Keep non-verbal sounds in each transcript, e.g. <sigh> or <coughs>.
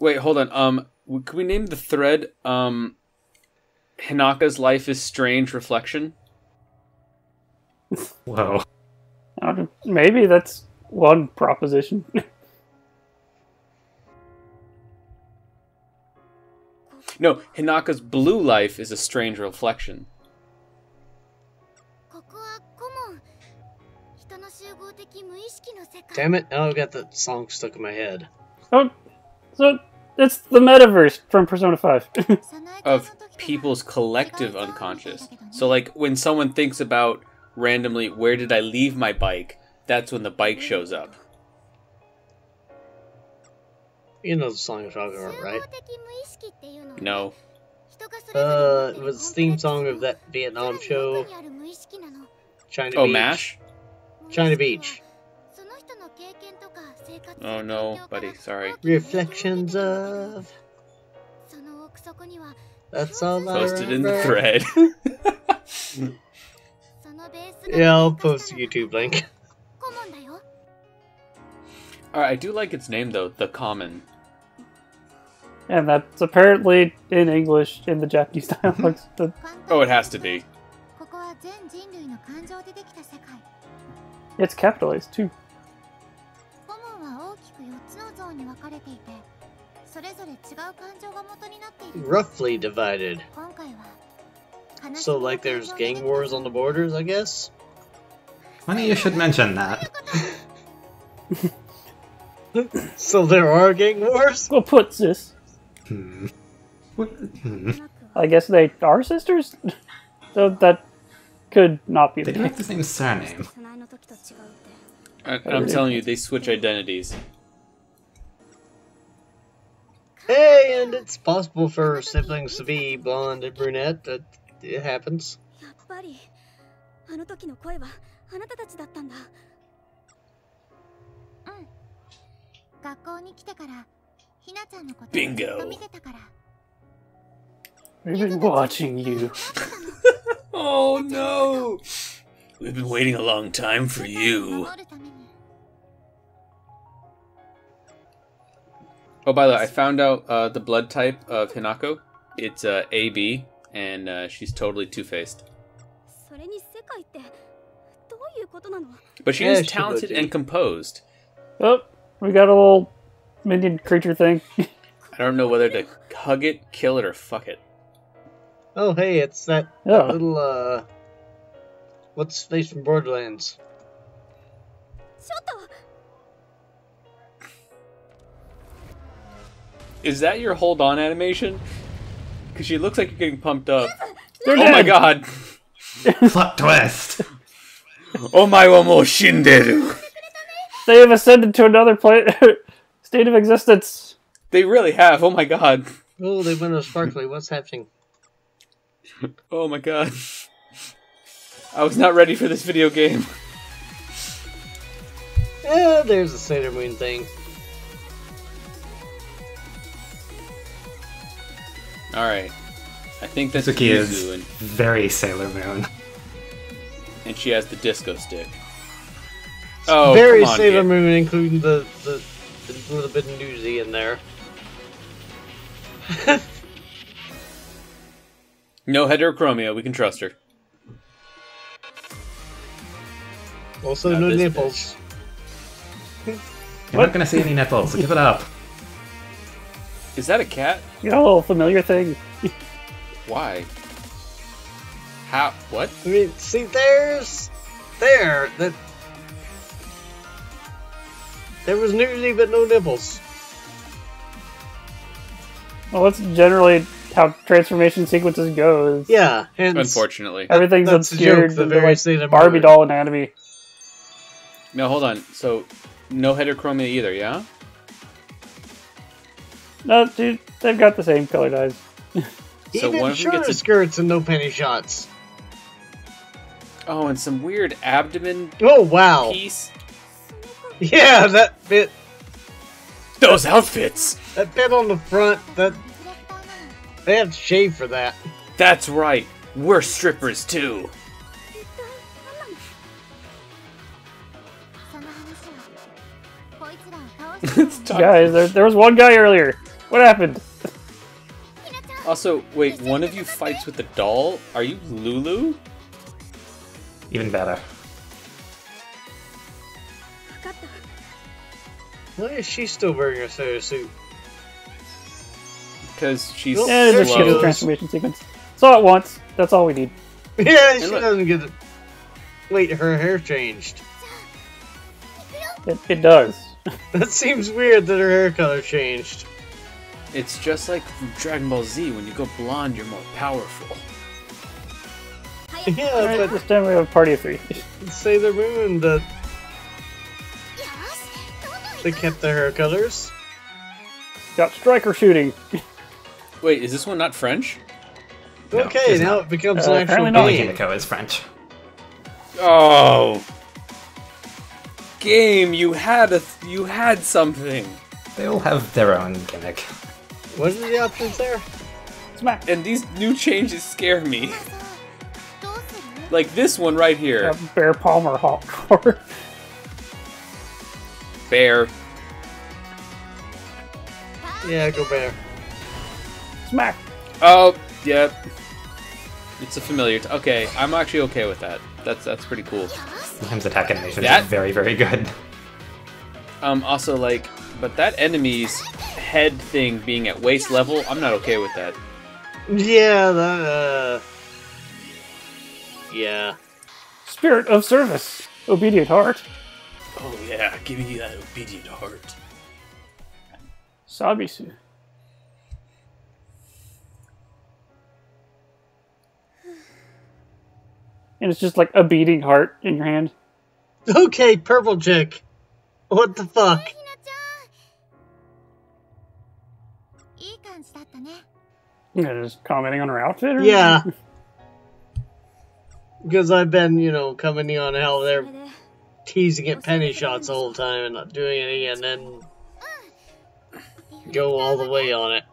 Wait, hold on. Um, can we name the thread? Um, Hinako's life is strange reflection. <laughs> Wow. Maybe that's one proposition. <laughs> no, Hinako's blue life is a strange reflection. Damn it, now I've got the song stuck in my head. Oh, so it's the metaverse from Persona 5. <laughs> of people's collective unconscious. So, like, when someone thinks about randomly, where did I leave my bike? That's when the bike shows up. You know the song you're talking about, right? No. Uh, it was the theme song of that Vietnam show. China oh, Beach. MASH? China Beach. Oh no, buddy, sorry. Reflections of. That's all Posted in the thread. <laughs> yeah, I'll post a YouTube link. Alright, I do like its name though, The Common. And that's apparently in English in the Japanese <laughs> dialects. oh, it has to be. It's capitalized too コモンは大きく4つのゾーンに分かれていてそれぞれ違う感情が元になっている Roughly divided. 今回は悲し So, み like, の there's 感情 gang で wars on the borders, I guess? Funny you should mention that. <laughs> So there are gang wars? Well, put this. Hmm. What? Hmm. I guess they are sisters? so that could not be They the do case. have the same surname. 早苗の時と違うって I, I'm telling you, they switch identities. Hey, and it's possible for siblings to be blonde and brunette. That it happens. Bingo. We've been watching you. <laughs> oh no! We've been waiting a long time for you. Oh, by the way, I found out uh, the blood type of Hinako. It's uh, AB, and uh, she's totally two faced. それに世界ってどういうことなの But she Yeah, is she talented would be. and composed. Oh, we got a little minion creature thing. <laughs> I don't know whether to hug it, kill it, or fuck it. Oh, hey, it's that, that Yeah. little, uh. What's his face from Borderlands? ちょっと Is that your hold on animation? Because she looks like you're getting pumped up. They're Oh my god! <laughs> Plot twist! Oh my wa mo shinderu! They have ascended to another pla- <laughs> state of existence. They really have. Oh my god. Oh, they went to Sparkly. What's happening? Oh my god. I was not ready for this video game. Yeah, there's the Sailor Moon thing. Alright. I think that's Suki is and, very Sailor Moon. and she has the disco stick. Oh, Very come on, Sailor kid. Moon, including the, the, the little bit of nudity in there. <laughs> No heterochromia, we can trust her. Also, Not no nipples. You're not gonna see any nipples, so give it up. <laughs> Is that a cat? You got a little familiar thing. Why? How? What? I mean, see, there's. There! That. There was nudity, but no nipples. Well, that's generally how transformation sequences go. is Yeah, hence. Unfortunately. Everything's That's the obscured joke, the very like, Sailor Moon. Barbie doll anatomy. No, hold on. So, no heterochromia either, yeah? No, dude, they've got the same color eyes. <laughs> so Even gets a... skirts and no penny shots. Oh, and some weird abdomen. Oh wow! Piece. Yeah, that bit. Those outfits. That bit on the front. That they have shave for that. That's right. We're strippers too. <laughs> Guys, there, there was one guy earlier. What happened? Also, wait, one of you fights with the doll? Are you Lulu? Even better. Why is she still wearing her sailor suit? Because she's yeah, she gets a transformation sequence. Saw it once. That's all we need. <laughs> Yeah, she doesn't get it. Wait, her hair changed. It, it does. <laughs> that seems weird that her hair color changed. It's just like Dragon Ball Z, when you go blonde, you're more powerful. Yeah, but this time we have a party of three. Say the Moon, that they kept their hair colors. Got striker shooting. Wait, is this one not French? No, okay, now not. it becomes uh, an actual not. game. Is French. Oh, game! You had a you had something. They all have their own gimmick. What are the options there? Smack. And these new changes scare me. <laughs> Like this one right here. Um, Bear Palmer Hawk. bear. Yeah, go bear. Smack. Oh, yep. Yeah. It's a familiar. okay, I'm actually okay with that. That's that's pretty cool. <laughs> Sometimes attack animations that? are very very good. Um, also like but that enemy's head thing being at waist level, I'm not okay with that. Yeah, that, uh... Yeah. Spirit of service. Obedient heart. Oh yeah, give me that obedient heart. Sabisu. And it's just like a beating heart in your hand. Okay, purple chick. What the fuck? Yeah, just commenting on her outfit? Or yeah. <laughs> because I've been, you know, commenting on how they're teasing at penny shots the whole time and not doing any, and then go all the way on it.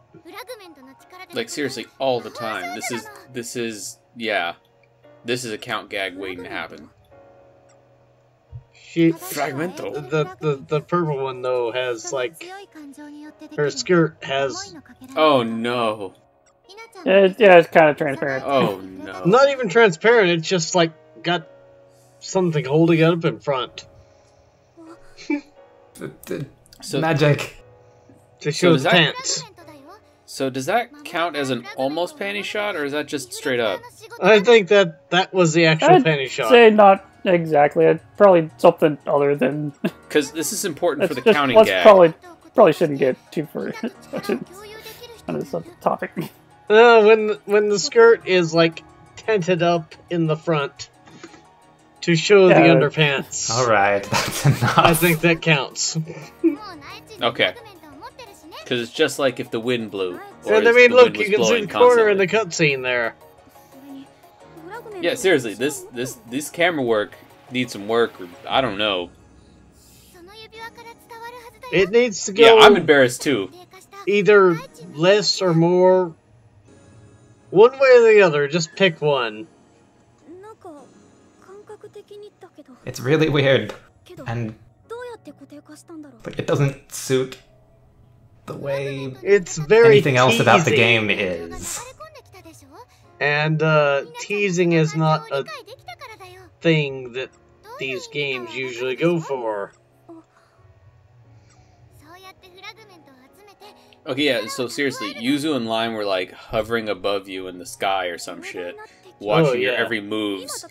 Like seriously, all the time. This is this is yeah, this is a count gag waiting to happen. She fragmental. The, the the purple one though has like her skirt has. Oh no. Yeah, it's, yeah, it's kind of transparent. Oh <laughs> no! Not even transparent. It's just like got something holding it up in front. so, Magic to show so pants. That, so does that count as an almost panty shot, or is that just straight up? I think that that was the actual I'd panty shot. Say not exactly. Probably something other than <laughs> because this is important for the just, counting. Let's gag. probably probably shouldn't get too far <laughs> on this topic. Uh, when when the skirt is like tented up in the front to show yeah. the underpants. All right, <laughs> that's enough. I think that counts. okay. Because it's just like if the wind blew. and I mean, look, you can see the corner in the cutscene there. Yeah, seriously, this this this camera work needs some work. Or, I don't know. It needs to go. Yeah, I'm embarrassed too. Either less or more one way or the other, just pick one. It's really weird. And but it doesn't suit the way it's very anything teasing. else about the game is. And uh, teasing is not a thing that these games usually go for. Okay, yeah, so seriously, Yuzu and Lime were like hovering above you in the sky or some shit, watching oh, yeah. your every moves.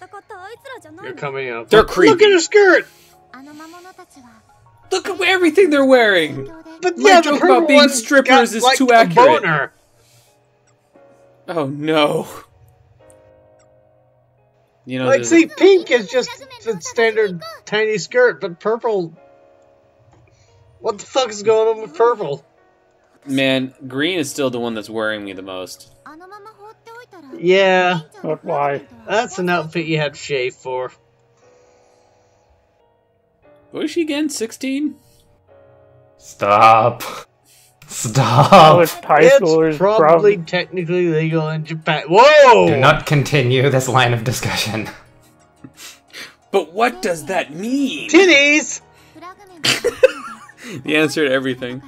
You're coming up. They're creepy. Look at her skirt! Look at everything they're wearing! But My yeah, joke about being strippers is like too accurate. Boner. Oh no. You know, like, see, a... pink is just the standard tiny skirt, but purple. What the fuck is going on with purple? Man, green is still the one that's worrying me the most. Yeah. But why? That's an outfit you had shave for. What is she again? 16? Stop. <laughs> Stop. It's, it's probably technically legal in Japan. Whoa! Do not continue this line of discussion. <laughs> but what does that mean? Titties! <laughs> the answer to everything.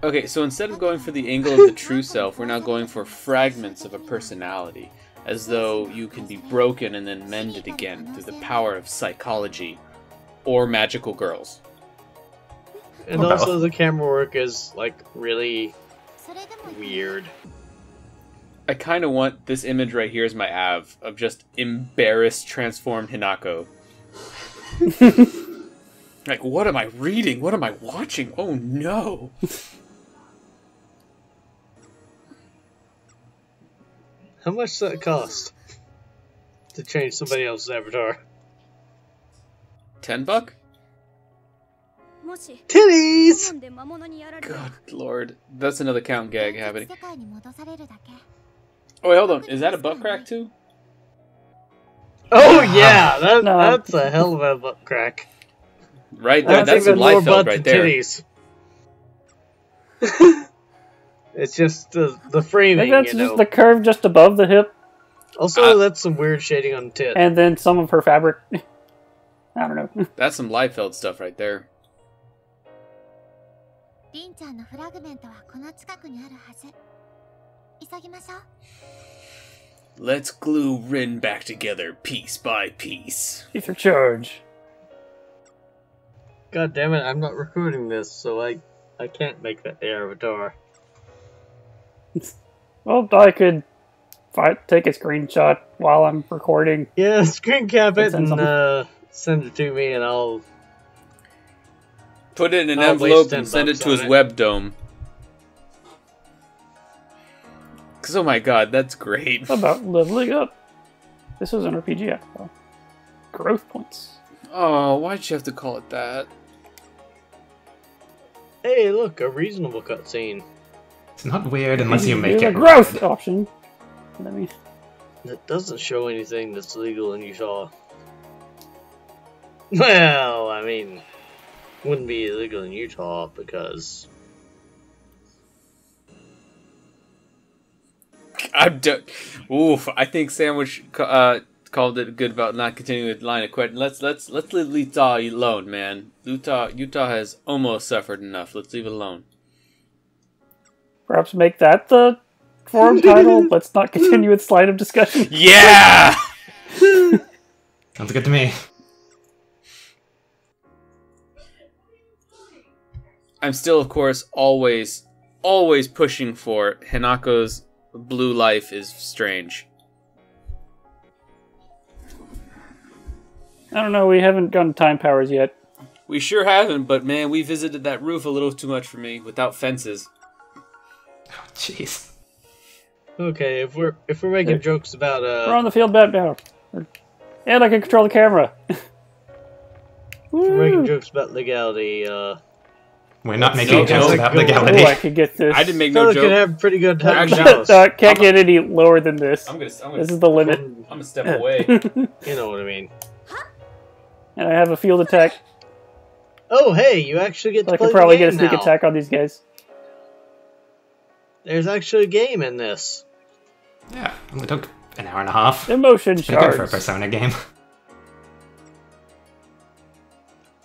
Okay, so instead of going for the angle of the true self, we're now going for fragments of a personality, as though you can be broken and then mended again through the power of psychology or magical girls. And also, the camera work is like really weird. I kind of want this image right here as my av of just embarrassed transformed Hinako. <laughs> like, what am I reading? What am I watching? Oh no! How much does that cost to change somebody else's avatar? Ten buck? Titties! Good lord. That's another count gag happening. Oh, wait, hold on. Is that a butt crack too? Oh, yeah! That, no. That's a hell of a butt crack. Right there. That's, that's some life right there. Titties. <laughs> it's just the the I framing, think that's you just know. the curve just above the hip, Also, Uh, that's some weird shading on the tit. and then some of her fabric. <laughs> I don't know. <laughs> That's some Liefeld stuff right there. リンちゃんのフラグメントはこの近くにあるはず急ぎましょう Let's glue Rin back together piece by piece. Ether charge. God damn it, I'm not recording this, so I I can't make that the avatar. <laughs> Well, I could fi take a screenshot while I'm recording. Yeah, <laughs> screen cap it Send and uh, send it to me, and I'll. Put it in an I'll envelope and send it to his it. web dome. Cause oh my god, that's great. About leveling up. This was an RPG after all. Growth points. Oh, why'd you have to call it that? Hey, look, a reasonable cutscene. It's not weird unless you make There's it a growth red. option. Let me. That doesn't show anything that's legal in Utah. Well, I mean, wouldn't be illegal in Utah because I'm done. Oof, I think Sandwich uh, called it good about not continuing with line of question. Let's let's let's leave Utah alone, man. Utah Utah has almost suffered enough. Let's leave it alone. Perhaps make that the forum <laughs> title. Let's not continue its line of discussion. <laughs> Yeah. Sounds good to me. I'm still, of course, always, always pushing for Hinako's blue life is strange. I don't know. We haven't gone time powers yet. We sure haven't, but man, we visited that roof a little too much for me without fences. Oh, <laughs> jeez. okay, if we're if we're making Yeah. jokes about uh, We're on the field back now. And I can control the camera. <laughs> we're making jokes about legality, uh, We're not making jokes no, about go- Ooh, legality. I could get this. I didn't make so no we can have pretty good time in <laughs> the no, I can't get any lower than this. I'm gonna, I'm This gonna, is the limit. I'm gonna step away. You know what I mean. and I have a field attack. Oh, hey, you actually get So to I play could the probably get a sneak now. attack on these guys. There's actually a game in this. Yeah, only took an hour and a half. Emotion Pretty good for a. Persona game. <laughs>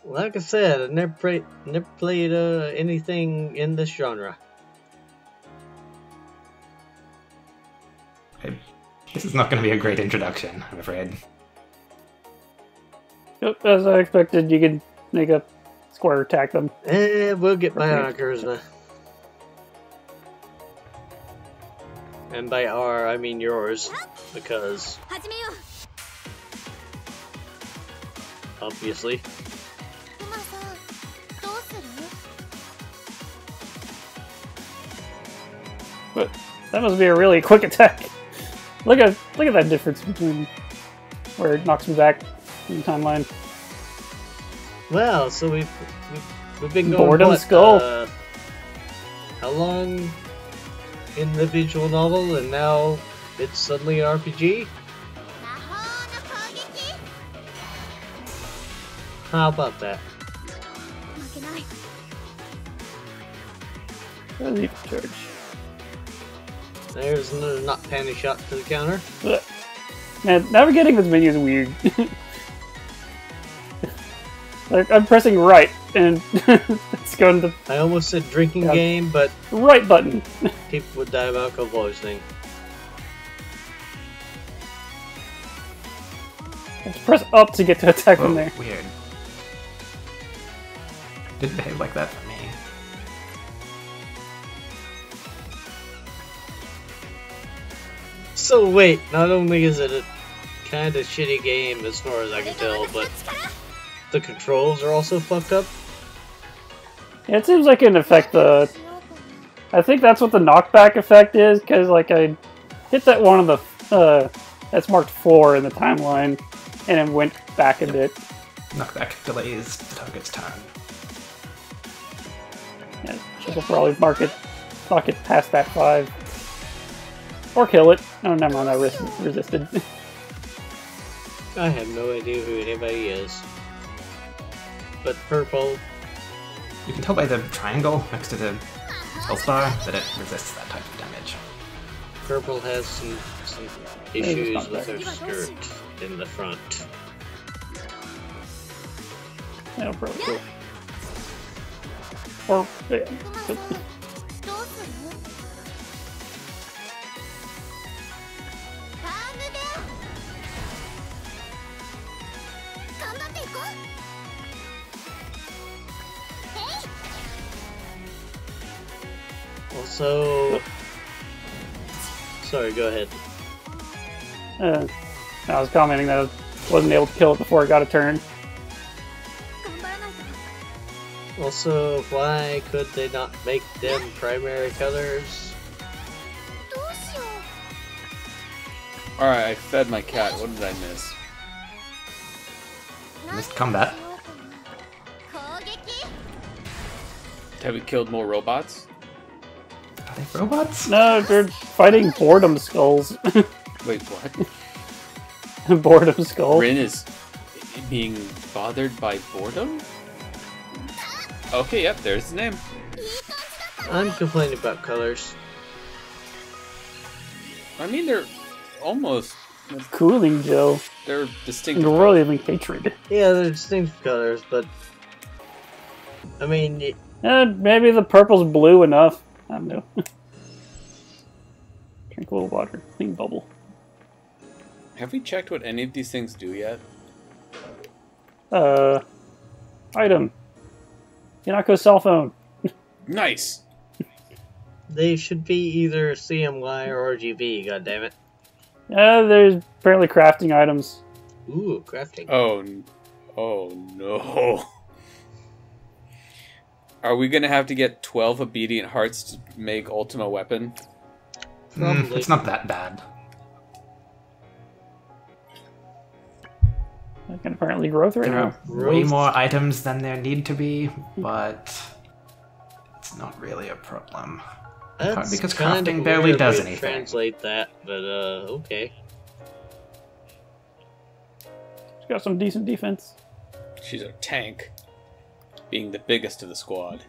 Like I said, I never played never played uh, anything in this genre. This is not going to be a great introduction, I'm afraid. Yep, As I expected, you can make a square attack them. Eh, we'll get by Okay. on Kurzma. And by our, I mean yours, because... Obviously. But that must be a really quick attack. Look at look at that difference between where it knocks me back in the timeline. Well, so we've, we've, we've been going, Boredom what, skull. Uh, how long in the visual novel, and now it's suddenly an RPG? How about that? Relief charge. There's another not panty shot to the counter. Man, navigating this menu is weird. <laughs> like, I'm pressing right and <laughs> let's go to the I almost said drinking Yeah. game, but right button. <laughs> people would die of alcohol poisoning. Let's press up to get to attack Whoa, from there. weird. Didn't behave like that for me. So wait, not only is it a kind of shitty game as far as I can tell, but the controls are also fucked up. Yeah, it seems like it can affect the. I think that's what the knockback effect is, because like I hit that one of the uh, that's marked four in the timeline, and it went back a bit. Knockback delays the target's turn. Yeah, she'll probably mark it, knock it past that five, or kill it. Oh, never mind, I res- resisted. <laughs> I have no idea who anybody is. But purple, You can tell by the triangle next to the health bar that it resists that type of damage. purple has some some issues not with bad. her skirt in the front. yeah, probably cool. Or yeah, So... Sorry, go ahead. Uh, I was commenting that I wasn't able to kill it before it got a turn. Also, why could they not make them primary colors? Alright, I fed my cat. What did I miss? Missed combat. Have we killed more robots? Are they robots? No, they're fighting boredom skulls. <laughs> Wait, what? boredom skulls. Rin is being bothered by boredom? Okay, yep, there's his name. I'm complaining about colors. I mean, they're almost Cooling Joe. they're distinctive. And roiling hatred. Yeah, they're distinct colors, but I mean, y- Eh, maybe the purple's blue enough. I don't. <laughs> Drink a little water. Clean bubble. Have we checked what any of these things do yet? Uh, item. Yanako's cell phone. Nice. <laughs> they should be either CMY or RGB. God damn it! Yeah, there's apparently crafting items. Ooh, crafting. Oh, oh no. <laughs> Are we gonna have to get twelve obedient hearts to make Ultima weapon? Mm, it's not that bad. I can apparently growth right There now. are way more items than there need to be, but it's not really a problem. That's because kind of crafting barely weird does anything. Translate that, but uh, okay. She's got some decent defense. She's a tank, being the biggest of the squad.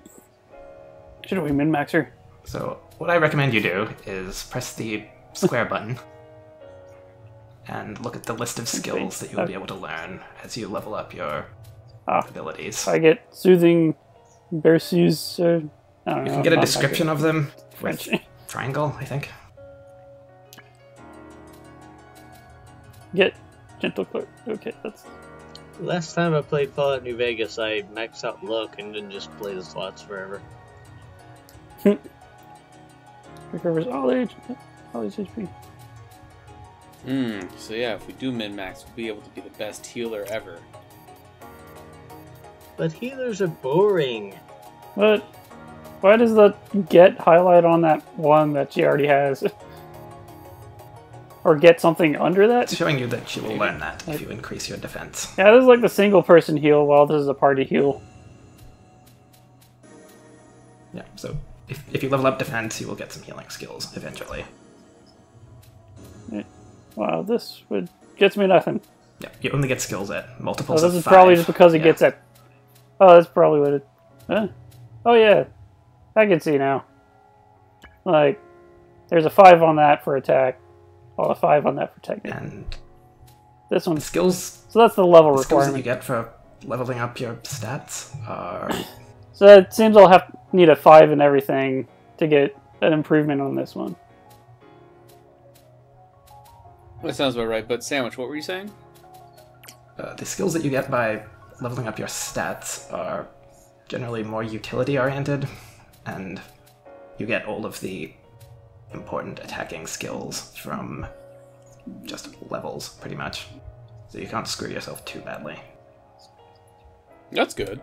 Should we min max her? So, what I recommend you do is press the square button and look at the list of skills that you'll be able to learn as you level up your Ah. abilities. I get soothing versus. Uh, I don't know. You can get a description of them with <laughs> triangle, I think. Get gentle clerk. Okay, that's Last time I played Fallout New Vegas, I maxed out luck and then just play the slots forever. <laughs> recovers all age, all age HP. Hmm. So yeah, if we do min max, we'll be able to be the best healer ever. But healers are boring. But why does the get highlight on that one that she already has? <laughs> or get something under that? It's showing you that you will learn that if you increase your defense. Yeah, this is like the single person heal, while this is a party heal. Yeah, so if, if you level up defense, you will get some healing skills eventually. Wow, this would gets me nothing. Yeah, you only get skills at multiples. Oh, multiples this of is probably just because it Yeah. gets at. Oh, that's probably what it. Huh? Oh yeah, I can see now. Like, there's a five on that for attack. Oh, a five on that for technique. And This the one. skills, So that's the level the skills that you get for leveling up your stats are <coughs> So it seems I'll have need a five and everything to get an improvement on this one. That sounds about right. But sandwich, what were you saying? uh, the skills that you get by leveling up your stats are generally more utility oriented, and you get all of the important attacking skills from just levels, pretty much. So you can't screw yourself too badly. That's good.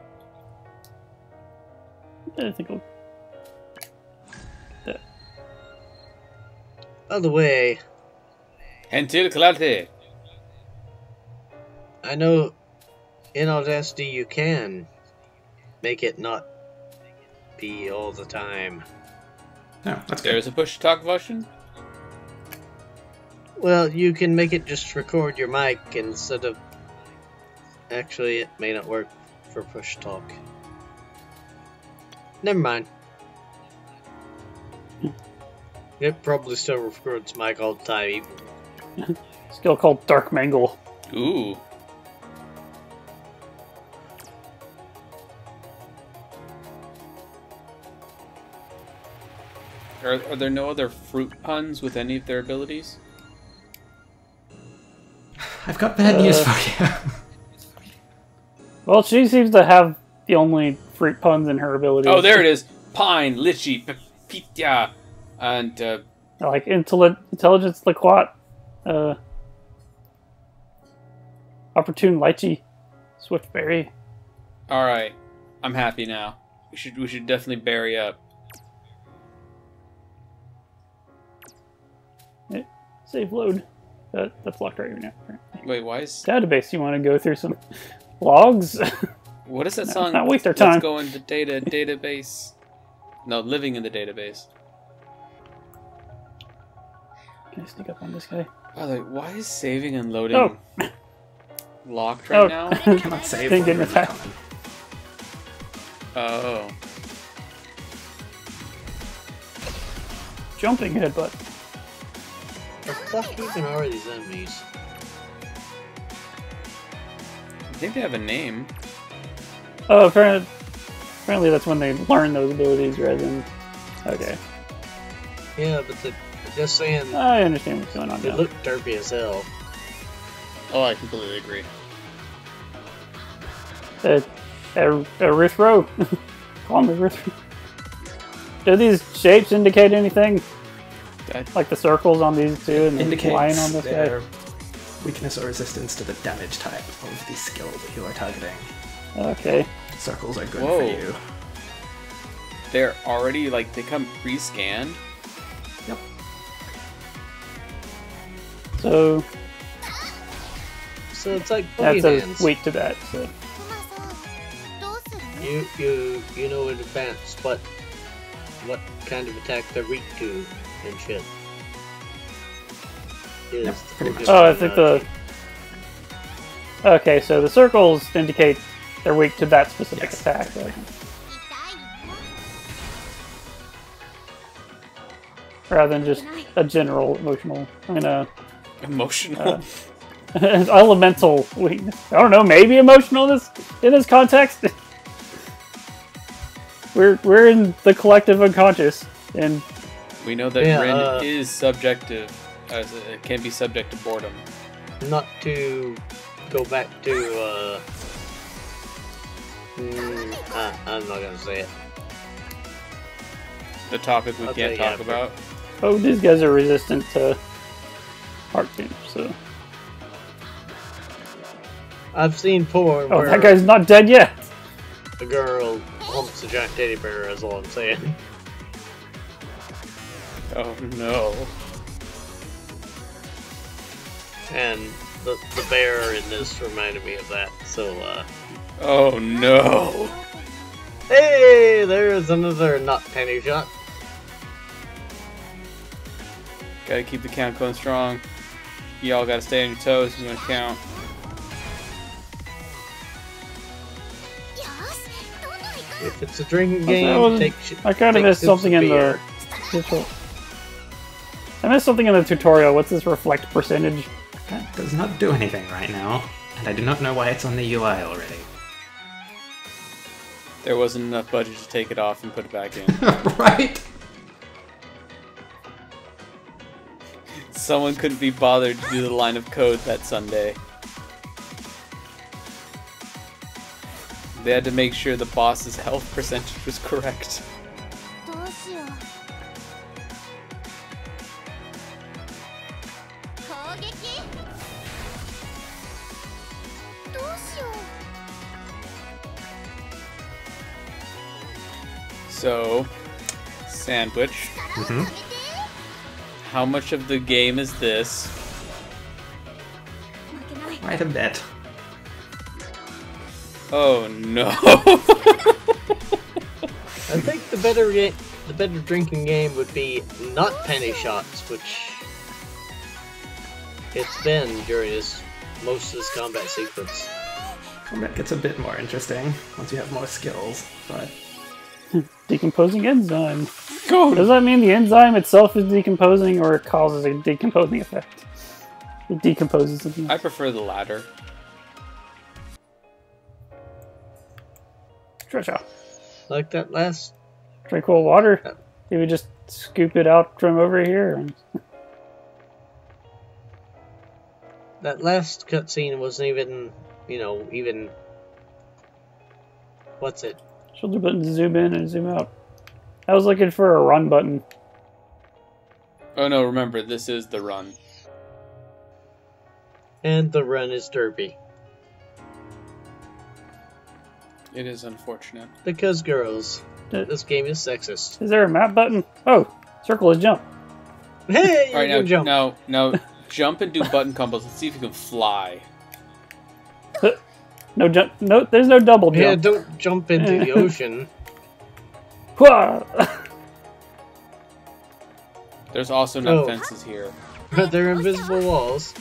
I think I'll By the way, Until Clarity! I know in Audacity you can make it not be all the time. No, that's good. There's a push talk function. Well, you can make it just record your mic instead of. Actually, it may not work for push talk. Never mind. Hmm. It probably still records mic all the time. even- skill called Dark Mangle. Ooh. Are, are there no other fruit puns with any of their abilities? I've got bad news for you. <laughs> Well, she seems to have the only fruit puns in her ability. Oh, there it is. Pine, lychee, pepita, and uh, Like intelli- intelligence liquat, uh, opportune lychee, swiftberry. all right. I'm happy now. We should we should definitely berry up. Save load. That, that's locked right now. Wait, why is Database. You want to go through some <laughs> logs? <laughs> what is that No, song? not waste our Let's time. go into data <laughs> database. No, living in the database. Can I sneak up on this guy? By the way, why is saving and loading Oh. <coughs> locked right Oh. now? Cannot save Didn't when get you're an attack. Oh. Jumping headbutt. The fuck even are these enemies? I think they have a name. Oh, apparently, apparently that's when they learn those abilities rather than. Okay, Yeah, but the, just saying, I understand what's going on they now. look derpy as hell. Oh, I completely agree. Uh, uh, Erythro. Call me Erythro. Do these shapes indicate anything? Okay. Like the circles on these two and the line on this guy. Weakness or resistance to the damage type of the skill that you are targeting. Okay. Circles are good Whoa. for you. They're already like they come pre-scanned. Yep. So. So it's like that's a weight to that. So. You you you know in advance what what kind of attack they're weak to and shit. Oh, I think the. Okay, so the circles indicate they're weak to that specific yes. attack. Rather than just a general emotional, I mean, uh, emotional, uh, <laughs> elemental weakness. I don't know, maybe emotional in this in this context. <laughs> we're we're in the collective unconscious, and we know that Yeah, Rin uh, is subjective. As it can be subject to boredom. not to go back to uh mm, uh, I'm not gonna say it. The topic we Okay, can't talk but- about. oh, these guys are resistant to heart damage. So, I've seen porn oh, where that guy's not dead yet. The girl humps a giant teddy bear. Is all I'm saying. <laughs> Oh no. And the, the bear in this reminded me of that, so uh... Oh no! Hey! There's another not penny shot. Gotta keep the count going strong. Y'all gotta stay on your toes if you wanna count. If it's a drinking game, I, was, take, I kind of missed something in the. I missed something in the tutorial. What's this reflect percentage? That does not do anything right now, and I do not know why it's on the UI already. There wasn't enough budget to take it off and put it back in. <laughs> right? Someone couldn't be bothered to do the line of code that Sunday. They had to make sure the boss's health percentage was correct. So, sandwich. Mm -hmm. How much of the game is this? Quite a bit. Oh no! <laughs> I think the better game, the better drinking game would be not penny shots, which it's been during this most of this combat sequence. Combat gets a bit more interesting once you have more skills, but Decomposing enzyme. Does that mean the enzyme itself is decomposing or it causes a decomposing effect? It decomposes something. I prefer the latter. Treasure. Like that last Drink cool water. You would just scoop it out from over here. and- that last cutscene wasn't even you know even what's it Shoulder button to zoom in and zoom out. I was looking for a run button. Oh no, remember, this is the run. and the run is derby It is unfortunate. because girls Uh, this game is sexist Is there a map button? Oh, circle is jump. hey you Alright, now, jump now, now, jump and do button combos. Let's see if you can fly. No jump. No, there's no double jump. Yeah, don't jump into the <laughs> ocean. there's also no oh. fences here. But <laughs> They're invisible walls.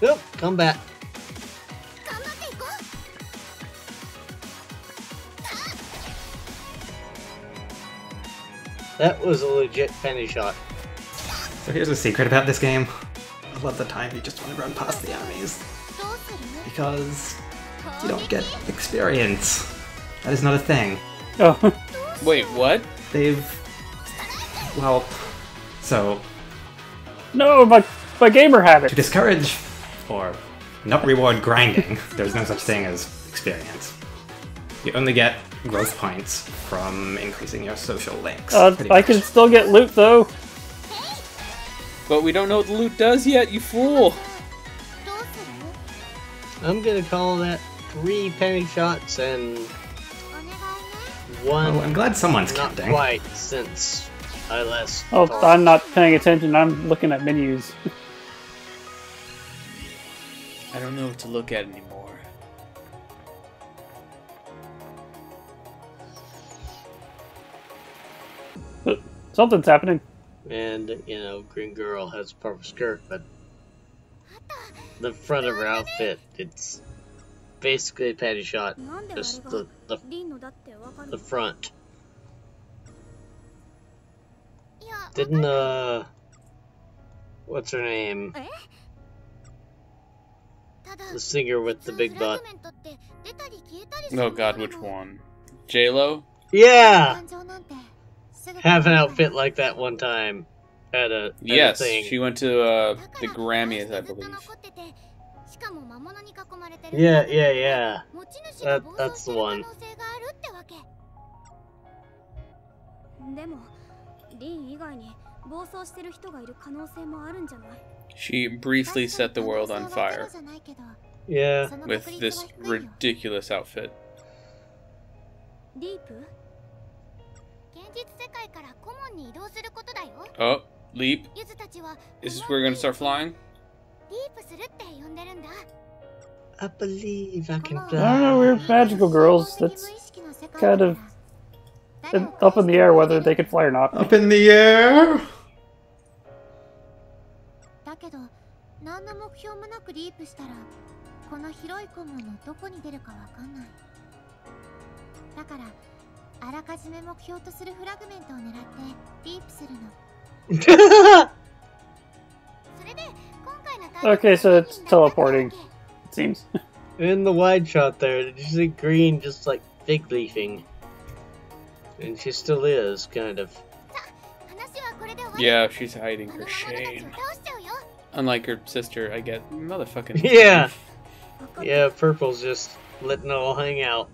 Nope, come back. That was a legit penny shot. So here's a secret about this game. I love the time you just want to run past the enemies because you don't get experience. That is not a thing. oh, Wait, what? They've well so no, my my gamer to discourage or not reward grinding, there's no such thing as experience. You only get growth points from increasing your social links. Uh, I much. can still get loot though. But we don't know what the loot does yet, you fool! I'm gonna call that three penny shots and one. I'm glad someone's not counting. quite since I last. Oh. I'm not paying attention. I'm looking at menus. <laughs> I don't know what to look at anymore. Something's happening. And you know, Green Girl has a purple skirt, but the front of her outfit. It's basically a patty shot. Just the, the, the front. Didn't, uh... What's her name? Eh? The singer with the big butt. Oh god, which one? J-Lo? Yeah! Have an outfit like that one time at a, at a Yes, thing she went to uh, だか the ら Grammys, こう I してずっと believe. 残っててしかも魔物に囲まれてる yeah yeah yeah 持ち主が That- 暴 that's 走して the る one. 可能性があるってわけでもリン以外に暴走してる人がいる可能性もあるんじゃない She briefly set the world on 確かに fire 可能性はゼロじゃないけど yeah その with 確率 this は低いよ ridiculous outfit. ディープ現実世界からコモンに移動することだよ Oh, Leap. Is this where we're gonna start flying? I believe I can fly. I don't know, we're magical girls. That's kind of up in the air whether they could fly or not. Up in the air? <laughs> okay, so it's teleporting, it seems. <laughs> In the wide shot there, did you see green just like fig leafing? And she still is, kind of. Yeah, she's hiding her shame. Unlike her sister, I get motherfucking. <laughs> Yeah! Yeah, purple's just letting it all hang out.